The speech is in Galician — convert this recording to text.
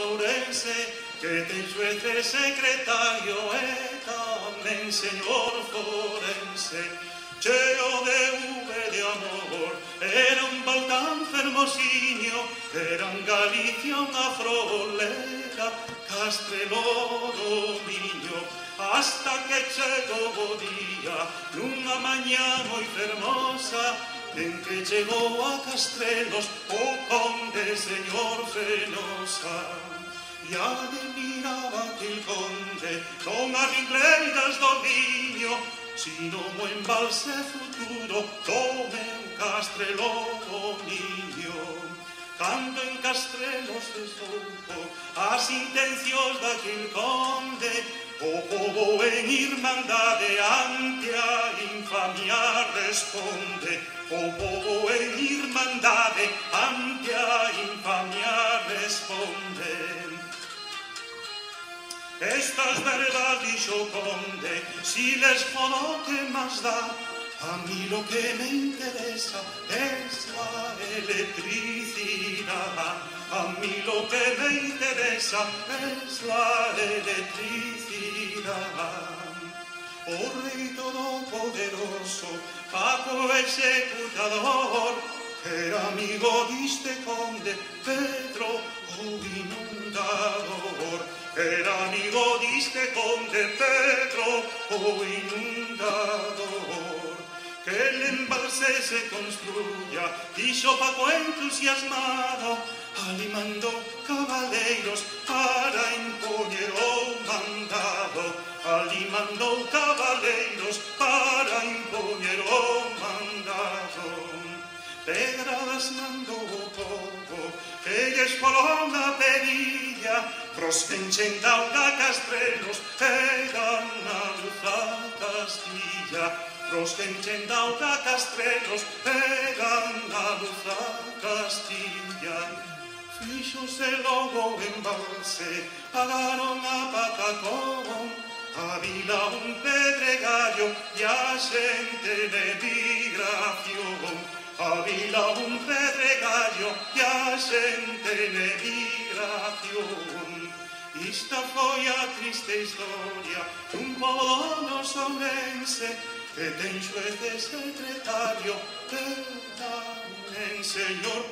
Ourense, que ten xueces secretario e tamén señor forense. Cheo de uve de amor, era un balcán fermosiño, era en Galicia unha frolega, castrelo do miño, hasta que chegou o día, nunha mañá moi fermosa, en que chegou a Castrelos o conde señor Fenosa. Diane miraba aquel conde con arringleiras do viño Sino mo embalse futuro tome un castrelo do niño Cando en castrelos se soupo as intencións daquel conde O povo en irmandade ante a infamia responde. O povo en irmandade ante a Estas verdades yo conde, si les conoce más da. A mí lo que me interesa es la electricidad. A mí lo que me interesa es la electricidad. Oh Rey Todopoderoso, Paco executador, Era amigo diste conde Pedro Obino. per amigo diste con de Pedro, oh inundador, que el embalse se construya, y Sopaco entusiasmado, alimando cabaleiros las mandou o povo que lles colonna pedía pros enxendau da castrelos Eran na luz a Castilla pros enxendau da castrelos Eran na luz a Castilla Fixose logo en balse, pagaron a patacón, a vila un pedregallo e a xente de migración. Ávila un regalo yacente en emigración. Esta foi a triste historia dun pobo nosomense que ten xuez secretario que tan en señor